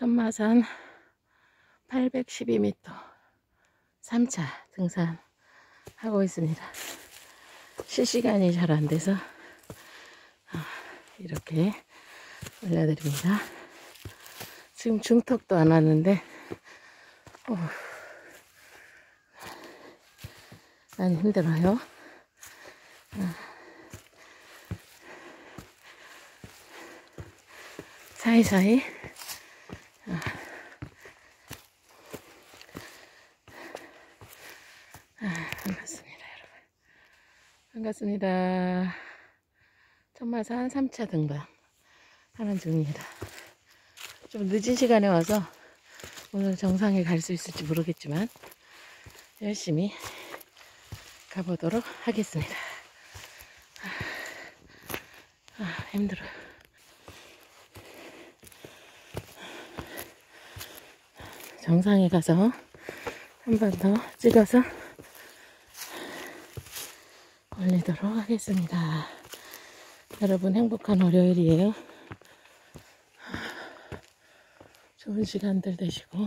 천마산 812m 3차 등산하고 있습니다. 실시간이 잘 안 돼서 아, 이렇게 올려드립니다. 지금 중턱도 안 왔는데 어, 많이 힘들어요. 아. 사이사이 아, 반갑습니다, 여러분. 반갑습니다. 천마산 3차 등반 하는 중입니다. 좀 늦은 시간에 와서 오늘 정상에 갈 수 있을지 모르겠지만 열심히 가보도록 하겠습니다. 아, 아, 힘들어요. 정상에 가서 한 번 더 찍어서 올리도록 하겠습니다. 여러분 행복한 월요일이에요. 좋은 시간들 되시고